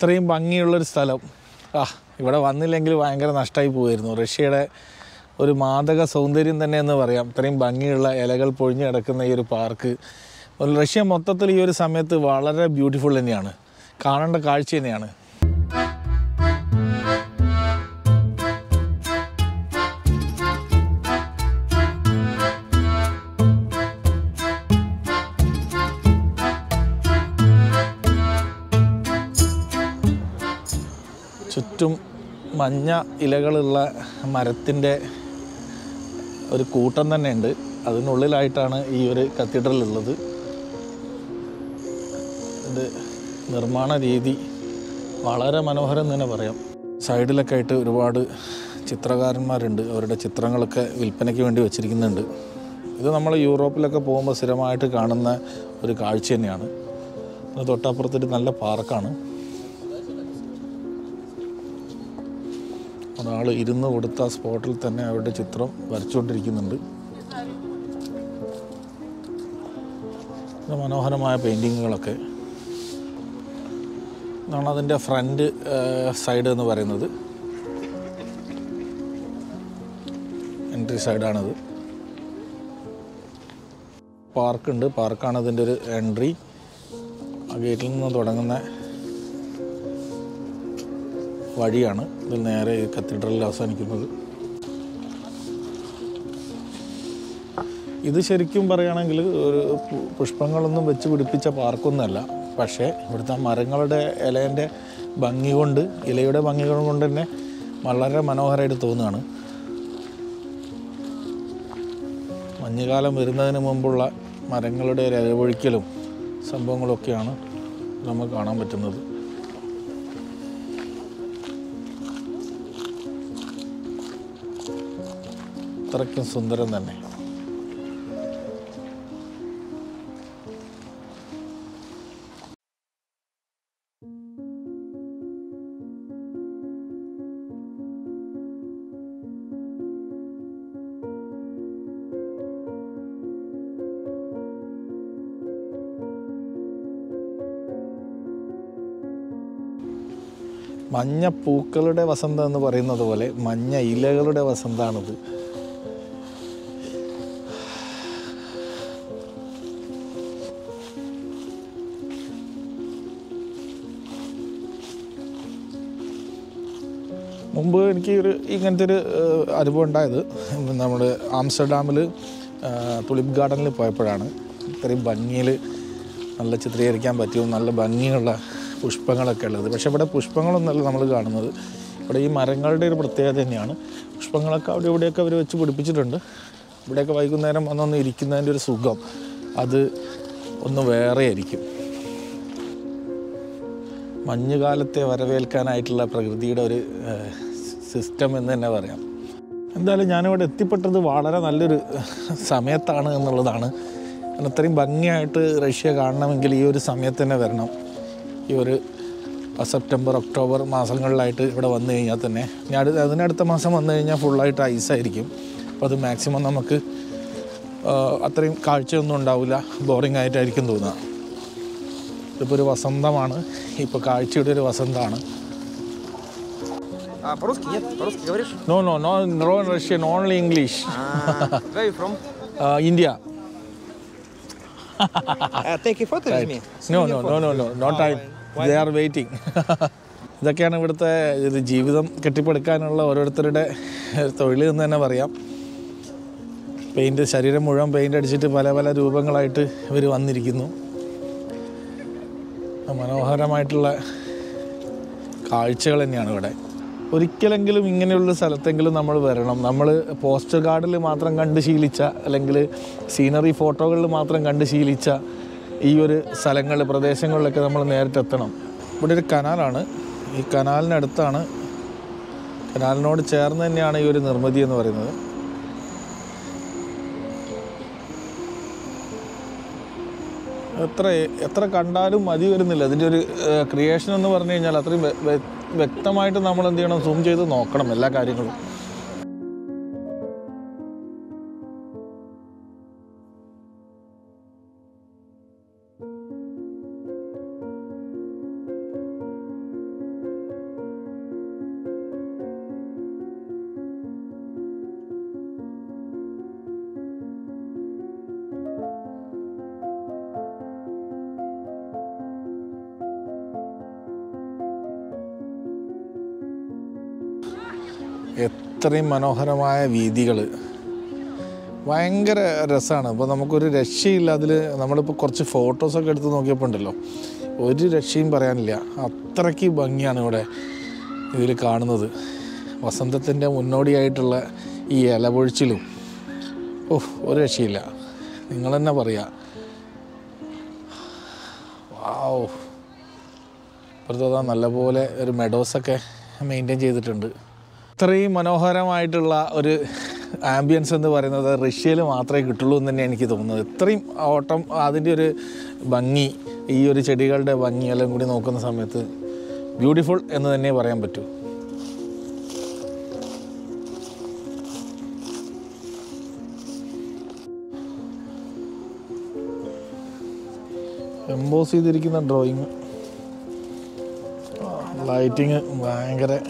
ഇത്രയും ഭംഗിയുള്ളൊരു സ്ഥലം. ആ ഇവിടെ വന്നില്ലെങ്കിൽ ഭയങ്കര നഷ്ടമായി പോയിരുന്നു റഷ്യയുടെ ഒരു മാതക സൗന്ദര്യം തന്നെ എന്ന് പറയാം. ഇത്രയും ഭംഗിയുള്ള ഇലകൾ പൊഴിഞ്ഞു കിടക്കുന്ന ഈ ഒരു പാർക്ക്. റഷ്യ മൊത്തത്തിൽ ഈ ഒരു സമയത്ത് വളരെ ബ്യൂട്ടിഫുൾ തന്നെയാണ്. കാണേണ്ട കാഴ്ച തന്നെയാണ്. ചുറ്റും മഞ്ഞ ഇലകളുള്ള മരത്തിന്റെ ഒരു കൂട്ടം തന്നെയുണ്ട്. അതിനുള്ളിലായിട്ടാണ് ഈ ഒരു കത്തീഡ്രൽ ഉള്ളത്. ഇത് നിർമ്മാണ രീതി വളരെ മനോഹരം തന്നെ പറയാം. സൈഡിലൊക്കെ ആയിട്ട് ഒരുപാട് ചിത്രകാരന്മാരുണ്ട്. അവരുടെ ചിത്രങ്ങളൊക്കെ വിൽപ്പനയ്ക്ക് വേണ്ടി വെച്ചിരിക്കുന്നുണ്ട്. ഇത് നമ്മൾ യൂറോപ്പിലൊക്കെ പോകുമ്പോൾ സ്ഥിരമായിട്ട് കാണുന്ന ഒരു കാഴ്ച തന്നെയാണ്. തൊട്ടപ്പുറത്തൊരു നല്ല പാർക്കാണ്. ഒരാൾ ഇരുന്ന് കൊടുത്ത സ്പോട്ടിൽ തന്നെ അവരുടെ ചിത്രം വരച്ചുകൊണ്ടിരിക്കുന്നുണ്ട്. മനോഹരമായ പെയിന്റിങ്ങുകളൊക്കെ. ഇതാണ് അതിന്റെ ഫ്രണ്ട് സൈഡ് എന്ന് പറയുന്നത്. എൻട്രി സൈഡാണത്. പാർക്കുണ്ട്. പാർക്കാണ് അതിന്റെ ഒരു എൻട്രി. ആ ഗേറ്റിൽ നിന്ന് തുടങ്ങുന്ന വഴിയാണ്. ഇതിൽ നേരെ കത്തീഡ്രലിൽ അവസാനിക്കുന്നത്. ഇത് ശരിക്കും പറയുകയാണെങ്കിൽ ഒരു പുഷ്പങ്ങളൊന്നും വെച്ച് പിടിപ്പിച്ച പാർക്കൊന്നുമല്ല പക്ഷേ ഇവിടുത്തെ മരങ്ങളുടെ ഇലേന്റെ ഭംഗി കൊണ്ട് ഇലയുടെ ഭംഗി കൊണ്ട് തന്നെ വളരെ മനോഹരമായിട്ട് തോന്നുകയാണ്. മഞ്ഞുകാലം വരുന്നതിന് മുമ്പുള്ള മരങ്ങളുടെ ഒരു ഇലവൊഴിക്കലും സംഭവങ്ങളൊക്കെയാണ് നമുക്ക് കാണാൻ പറ്റുന്നത്. അത്രയ്ക്കും സുന്ദരം തന്നെ. മഞ്ഞ പൂക്കളുടെ വസന്തം എന്ന് പറയുന്നത് പോലെ മഞ്ഞ ഇലകളുടെ വസന്തമാണിത്. മുമ്പ് എനിക്ക് ഒരു ഇങ്ങനത്തെ ഒരു അനുഭവം ഉണ്ടായത്. നമ്മൾ ആംസ്റ്റർഡാമിൽ തുളിപ് ഗാർഡനിൽ പോയപ്പോഴാണ്. ഇത്രയും ഭംഗിയിൽ നല്ല ചിത്രീകരിക്കാൻ പറ്റിയും നല്ല ഭംഗിയുള്ള പുഷ്പങ്ങളൊക്കെ ഉള്ളത്. പക്ഷെ ഇവിടെ പുഷ്പങ്ങളൊന്നുമല്ല നമ്മൾ കാണുന്നത്. ഇവിടെ ഈ മരങ്ങളുടെ ഒരു പ്രത്യേകത തന്നെയാണ്. പുഷ്പങ്ങളൊക്കെ അവിടെ ഇവിടെയൊക്കെ അവർ വെച്ച് പിടിപ്പിച്ചിട്ടുണ്ട്. ഇവിടെയൊക്കെ വൈകുന്നേരം വന്നൊന്ന് ഇരിക്കുന്നതിന്റെ ഒരു സുഖം. അത് ഒന്ന് വേറെ ആയിരിക്കും. മഞ്ഞുകാലത്തെ വരവേൽക്കാനായിട്ടുള്ള പ്രകൃതിയുടെ ഒരു സിസ്റ്റം എന്ന് തന്നെ പറയാം. എന്തായാലും ഞാനിവിടെ എത്തിപ്പെട്ടത് വളരെ നല്ലൊരു സമയത്താണ് എന്നുള്ളതാണ്. ഇത്രയും ഭംഗിയായിട്ട് റഷ്യ കാണണമെങ്കിൽ ഈ ഒരു സമയത്ത് തന്നെ വരണം. ഈ ഒരു സെപ്റ്റംബർ ഒക്ടോബർ മാസങ്ങളിലായിട്ട് ഇവിടെ വന്നു കഴിഞ്ഞാൽ തന്നെ. ഞാൻ അതിനടുത്ത മാസം വന്നു കഴിഞ്ഞാൽ ഫുള്ളായിട്ട് ഐസായിരിക്കും അപ്പോൾ അത് മാക്സിമം നമുക്ക് അത്രയും കാഴ്ചയൊന്നും ഉണ്ടാവില്ല. ബോറിംഗ് ആയിട്ടായിരിക്കും തോന്നുക. ഇതിപ്പോൾ ഒരു വസന്തമാണ് ഇപ്പോൾ കാഴ്ചയുടെ ഒരു വസന്തമാണ് А по-русски нет? По-русски говоришь? No no no no Russian only English А, Where are you from? India Uh, take a photo with me. No no no no no no time Why? They are waiting ഇതൊക്കെയാണ് ഇവിടുത്തെ ഇത് ജീവിതം കെട്ടിപ്പടുക്കാനുള്ള ഓരോരുത്തരുടെ തൊഴിൽ എന്ന് തന്നെ പറയാം പെയിൻറ് ശരീരം മുഴുവൻ പെയിൻ്റ് അടിച്ചിട്ട് പല പല രൂപങ്ങളായിട്ട് ഇവർ വന്നിരിക്കുന്നു മനോഹരമായിട്ടുള്ള കാഴ്ചകൾ തന്നെയാണ് ഇവിടെ. ഒരിക്കലെങ്കിലും ഇങ്ങനെയുള്ള സ്ഥലത്തെങ്കിലും നമ്മൾ വരണം. നമ്മൾ പോസ്റ്റർ കാർഡിൽ മാത്രം കണ്ട് ശീലിച്ച അല്ലെങ്കിൽ സീനറി ഫോട്ടോകളിൽ മാത്രം കണ്ട് ശീലിച്ച ഈ ഒരു സ്ഥലങ്ങൾ പ്രദേശങ്ങളിലൊക്കെ നമ്മൾ നേരിട്ട് എത്തണം. ഇവിടെ ഒരു കനാലാണ്. ഈ കനാലിനടുത്താണ് കനാലിനോട് ചേർന്ന് തന്നെയാണ് ഈ ഒരു നിർമ്മിതി എന്ന് പറയുന്നത്. എത്ര എത്ര കണ്ടാലും മതി വരുന്നില്ല. അതിന്റെ ഒരു ക്രിയേഷൻ എന്ന് പറഞ്ഞു കഴിഞ്ഞാൽ അത്രയും വ്യ- വ്യ- വ്യക്തമായിട്ട് നമ്മൾ എന്ത് ചെയ്യണം സൂം ചെയ്ത് നോക്കണം എല്ലാ കാര്യങ്ങളും. എത്രയും മനോഹരമായ വീതികൾ. ഭയങ്കര രസമാണ് അപ്പോൾ നമുക്കൊരു രക്ഷയില്ല. അതിൽ നമ്മളിപ്പോൾ കുറച്ച് ഫോട്ടോസൊക്കെ എടുത്ത് നോക്കിയപ്പോൾ ഉണ്ടല്ലോ. ഒരു രക്ഷയും പറയാനില്ല. അത്രയ്ക്ക് ഭംഗിയാണ് ഇവിടെ ഇതിൽ കാണുന്നത്. വസന്തത്തിന്റെ മുന്നോടിയായിട്ടുള്ള ഈ ഇലപൊഴിച്ചിലും. ഓഹ് ഒരു രക്ഷയില്ല. നിങ്ങൾ തന്നെ പറയുക വാവ് ഇപ്പോഴത്തെ നല്ലപോലെ ഒരു മെഡോസൊക്കെ മെയിന്റെയിൻ ചെയ്തിട്ടുണ്ട്. ഇത്രയും മനോഹരമായിട്ടുള്ള ഒരു ആംബിയൻസ് എന്ന് പറയുന്നത് റഷ്യയിൽ മാത്രമേ കിട്ടുള്ളൂ എന്ന് തന്നെ എനിക്ക് തോന്നുന്നത്. ഇത്രയും ഓട്ടം അതിന്റെ ഒരു ഭംഗി ഈ ഒരു ചെടികളുടെ ഭംഗി എല്ലാം കൂടി നോക്കുന്ന സമയത്ത് ബ്യൂട്ടിഫുൾ എന്ന് തന്നെ പറയാൻ പറ്റൂ. എംബോസ് ചെയ്തിരിക്കുന്ന ഡ്രോയിങ് ലൈറ്റിങ് ഭയങ്കര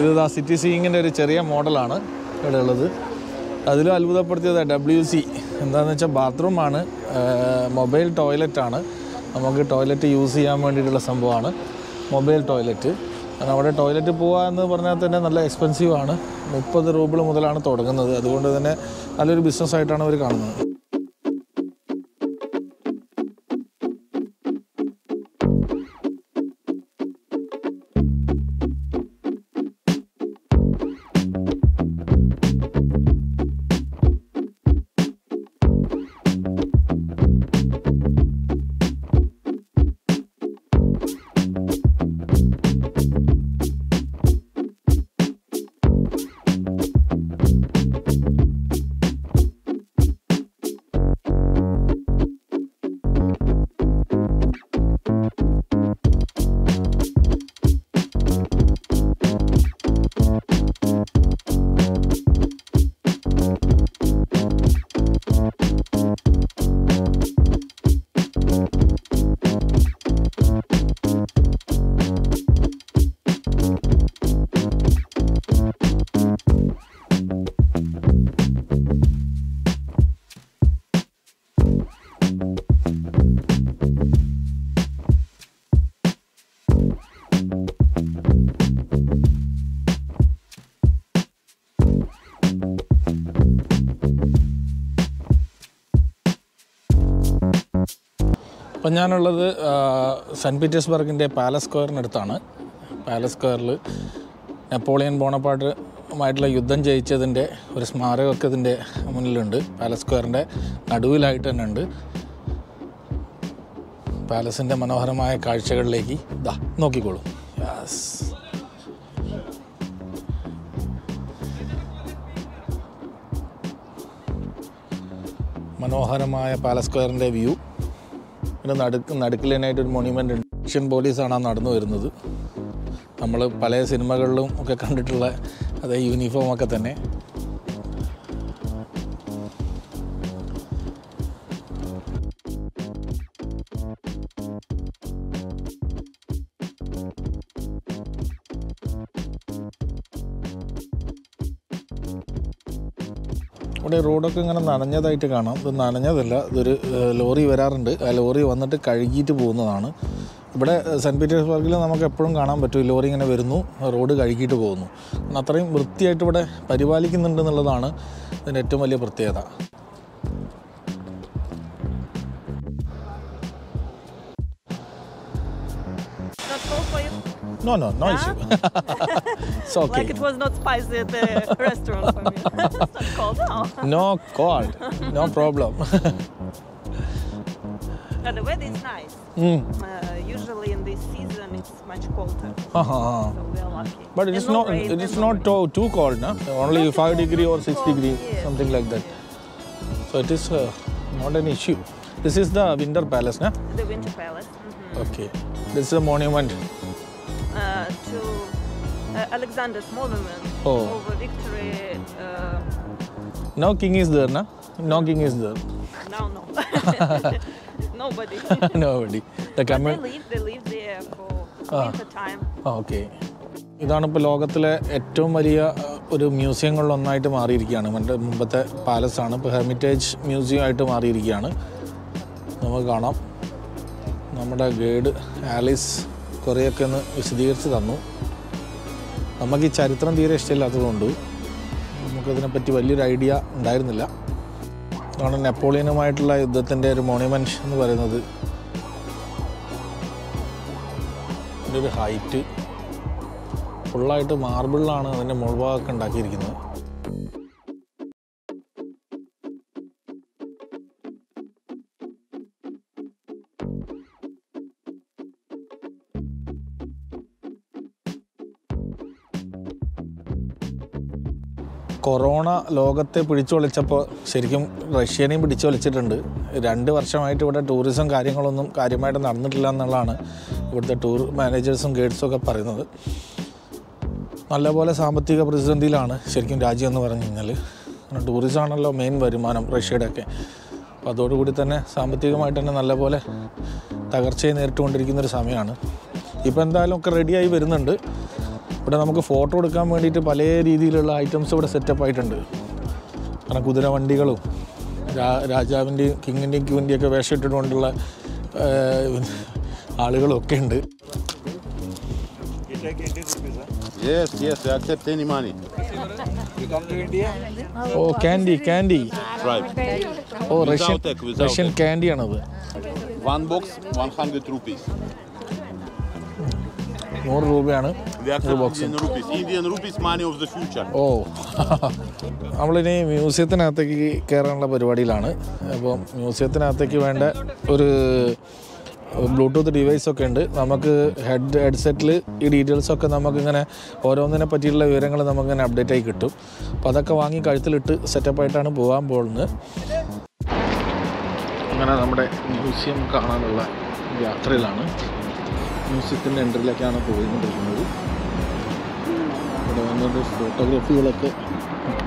ഇത് ആ സിറ്റി സീയിങ്ങിന്റെ ഒരു ചെറിയ മോഡലാണ് ഇവിടെ ഉള്ളത്. അതിലും അത്ഭുതപ്പെടുത്തിയത് ഡബ്ല്യു സി എന്താണെന്ന് വെച്ചാൽ ബാത്റൂമാണ് മൊബൈൽ ടോയ്ലറ്റാണ്. നമുക്ക് ടോയ്ലറ്റ് യൂസ് ചെയ്യാൻ വേണ്ടിയിട്ടുള്ള സംഭവമാണ്. Mobile toilet. നമ്മുടെ ടോയ്ലറ്റ് പോകുക എന്ന് പറഞ്ഞാൽ തന്നെ നല്ല എക്സ്പെൻസീവാണ് മുപ്പത് റൂബിൾ മുതലാണ് തുടങ്ങുന്നത്. അതുകൊണ്ട് തന്നെ നല്ലൊരു ബിസിനസ്സായിട്ടാണ് അവർ കാണുന്നത്. അപ്പം ഞാനുള്ളത് സെന്റ് പീറ്റേഴ്സ്ബർഗിന്റെ പാലസ് സ്ക്വയറിനടുത്താണ് പാലസ് സ്ക്വയറിൽ നെപ്പോളിയൻ ബോണപ്പാട്ടുമായിട്ടുള്ള യുദ്ധം ജയിച്ചതിന്റെ ഒരു സ്മാരകമൊക്കെ ഇതിന്റെ മുന്നിലുണ്ട്. പാലസ് സ്ക്വയറിന്റെ നടുവിലായിട്ട് തന്നെ ഉണ്ട് പാലസിന്റെ മനോഹരമായ കാഴ്ചകളിലേക്ക് ഇതാ നോക്കിക്കോളൂ. യാസ് മനോഹരമായ പാലസ് സ്ക്വയറിന്റെ വ്യൂ. പിന്നെ നടുക്ക് നടുക്കിലായിട്ട് ഒരു മോണ്യുമെന്റ് ഉണ്ട്. ഏഷ്യൻ പോലീസാണ് ആ നടന്നു വരുന്നത്. നമ്മൾ പല സിനിമകളിലും ഒക്കെ കണ്ടിട്ടുള്ള അതേ യൂണിഫോം ഒക്കെ തന്നെ. ഇവിടെ റോഡൊക്കെ ഇങ്ങനെ നനഞ്ഞതായിട്ട് കാണാം. ഇത് നനഞ്ഞതല്ല ഇതൊരു ലോറി വരാറുണ്ട്. ആ ലോറി വന്നിട്ട് കഴുകിയിട്ട് പോകുന്നതാണ്. ഇവിടെ സെന്റ് പാർക്കിൽ നമുക്ക് എപ്പോഴും കാണാൻ പറ്റും ഈ ലോറി ഇങ്ങനെ വരുന്നു റോഡ് കഴുകിയിട്ട് പോകുന്നു. കാരണം അത്രയും വൃത്തിയായിട്ട് ഇവിടെ പരിപാലിക്കുന്നുണ്ട് എന്നുള്ളതാണ് ഇതിന്റെ ഏറ്റവും വലിയ പ്രത്യേകത? No no no issue It's okay. Like it was not spicy at the restaurant for me. it's not cold, no. No cold, no problem. but the weather is nice. Mm. Uh, usually in this season it's much colder. Uh -huh. So we are lucky. But it is not it is not too, too cold, no? Only not five degree or six cold, degree, yes. something like that. So it is uh, not an issue. This is the Winter Palace, no? The Winter Palace. Mm -hmm. Okay. This is a monument. Uh, to Alexander's monument Oh. over victory uh, king is there, na? No king is there. Now, no. Nobody. Nobody. The camera. They leave. live, they live there for Ah. winter time. Okay. ഇതാണ് ഇപ്പോൾ ലോകത്തിലെ ഏറ്റവും വലിയ ഒരു മ്യൂസിയങ്ങളിലൊന്നായിട്ട് മാറിയിരിക്കുകയാണ് മറ്റേ മുമ്പത്തെ പാലസാണ് ഇപ്പോൾ ഹെർമിറ്റേജ് മ്യൂസിയം ആയിട്ട് മാറിയിരിക്കുകയാണ് നമുക്ക് കാണാം നമ്മുടെ ഗൈഡ് ആലിസ് കുറേയൊക്കെ ഒന്ന് വിശദീകരിച്ച് തന്നു നമുക്ക് ഈ ചരിത്രം തീരെ ഇഷ്ടമില്ലാത്തതുകൊണ്ട് നമുക്കതിനെപ്പറ്റി വലിയൊരു ഐഡിയ ഉണ്ടായിരുന്നില്ല. അതാണ് നെപ്പോളിയനുമായിട്ടുള്ള യുദ്ധത്തിന്റെ ഒരു മോണിമെന്റ് എന്ന് പറയുന്നത്. ഇതിന്റെ ഒരു ഹൈറ്റ് ഫുള്ളായിട്ട് മാർബിളിലാണ് അതിന്റെ മുൾഭാഗമൊക്കെ ഉണ്ടാക്കിയിരിക്കുന്നത്. കൊറോണ ലോകത്തെ പിടിച്ചുവലിച്ചപ്പോൾ ശരിക്കും റഷ്യേനെയും പിടിച്ചുവലിച്ചിട്ടുണ്ട് രണ്ട് വർഷമായിട്ട് ഇവിടെ ടൂറിസം കാര്യങ്ങളൊന്നും കാര്യമായിട്ട് നടന്നിട്ടില്ല എന്നുള്ളതാണ് ഇവിടുത്തെ ടൂർ മാനേജേഴ്സും ഗൈഡ്സും ഒക്കെ പറയുന്നത്. നല്ലപോലെ സാമ്പത്തിക പ്രതിസന്ധിയിലാണ് ശരിക്കും രാജ്യം എന്ന് പറഞ്ഞു കഴിഞ്ഞാൽ ടൂറിസം ആണല്ലോ മെയിൻ വരുമാനം റഷ്യയുടെയൊക്കെ. അപ്പോൾ അതോടുകൂടി തന്നെ സാമ്പത്തികമായിട്ട് തന്നെ നല്ലപോലെ തകർച്ചയെ നേരിട്ടുകൊണ്ടിരിക്കുന്നൊരു സമയമാണ്. ഇപ്പോൾ എന്തായാലും ഒക്കെ റെഡിയായി വരുന്നുണ്ട്. ഇവിടെ നമുക്ക് ഫോട്ടോ എടുക്കാൻ വേണ്ടിയിട്ട് പല രീതിയിലുള്ള ഐറ്റംസ് ഇവിടെ സെറ്റപ്പ് ആയിട്ടുണ്ട് കാരണം കുതിര വണ്ടികളും രാ രാജാവിന്റെയും കിങ്ങിന്റെയും ക്യൂവിന്റെയും ഒക്കെ വേഷം ഇട്ടിട്ടുകൊണ്ടുള്ള ആളുകളും ഒക്കെ ഉണ്ട് Yes, yes, we accept any money. Oh Right. Oh tech, one box one One box, 100 rupees. Money രൂപയാണ്. ഓ. നമ്മളിനി മ്യൂസിയത്തിനകത്തേക്ക് കയറാനുള്ള പരിപാടിയിലാണ്. അപ്പോൾ മ്യൂസിയത്തിനകത്തേക്ക് വേണ്ട ഒരു ബ്ലൂടൂത്ത് ഡിവൈസൊക്കെ ഉണ്ട്. നമുക്ക് ഹെഡ് ഹെഡ്സെറ്റിൽ ഈ ഡീറ്റെയിൽസൊക്കെ നമുക്കിങ്ങനെ ഓരോന്നിനെ പറ്റിയുള്ള വിവരങ്ങൾ നമുക്കിങ്ങനെ അപ്ഡേറ്റ് ആയി കിട്ടും. അപ്പോൾ അതൊക്കെ വാങ്ങി കഴുത്തിലിട്ട് സെറ്റപ്പായിട്ടാണ് പോകാൻ പോകുന്നത്. അങ്ങനെ നമ്മുടെ മ്യൂസിയം കാണാനുള്ള യാത്രയിലാണ്. മ്യൂസിയത്തിന്റെ എൻട്രിയിലേക്കാണ് പോയിക്കൊണ്ടിരിക്കുന്നത്. ഇവിടെ വന്നിട്ട് ഫോട്ടോഗ്രാഫികളൊക്കെ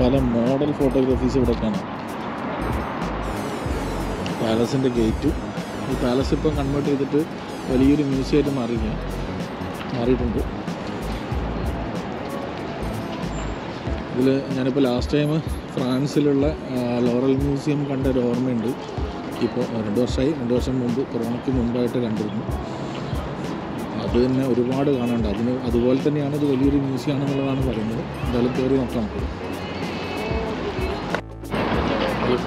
പല മോഡൽ ഫോട്ടോഗ്രാഫീസ് ഇവിടെ കാണാം പാലസിന്റെ ഗേറ്റ്. ഈ പാലസ് ഇപ്പം കൺവേർട്ട് ചെയ്തിട്ട് വലിയൊരു മ്യൂസിയമായിട്ട് മാറിയിരിക്കുക മാറിയിട്ടുണ്ട്. ഇതിൽ ഞാനിപ്പോൾ ലാസ്റ്റ് ടൈം ഫ്രാൻസിലുള്ള ലോറൽ മ്യൂസിയം കണ്ട ഒരു ഓർമ്മയുണ്ട്. ഇപ്പോൾ രണ്ട് വർഷമായി രണ്ട് വർഷം മുമ്പ് കൊറോണയ്ക്ക് മുമ്പായിട്ട് കണ്ടിരുന്നു. അത് തന്നെ ഒരുപാട് കാണാനുണ്ട്. അതിന് അതുപോലെ തന്നെയാണ് ഇത് വലിയൊരു മ്യൂസിയം ആണെന്നുള്ളതാണ് പറയുന്നത്. എന്തായാലും കയറി നോക്കാം നമുക്ക്.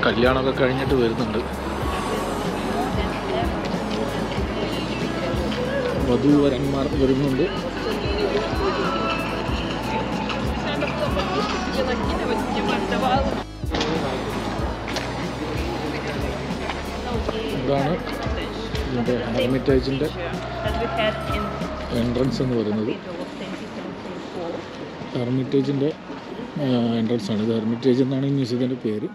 കല്യാണമൊക്കെ കഴിഞ്ഞിട്ട് വരുന്നുണ്ട്. വധൂവരന്മാർ വരുന്നുണ്ട്. ഇതാണ് ഇതിന്റെ ഹെർമിറ്റേജിന്റെ എൻട്രൻസ് എന്ന് പറയുന്നത് middle of 2024. ഹെർമിറ്റേജിന്റെ എൻട്രൻസ് ആണ് ഇത് ഹെർമിറ്റേജ് എന്നാണ് ഈ മ്യൂസിയത്തിന്റെ പേര്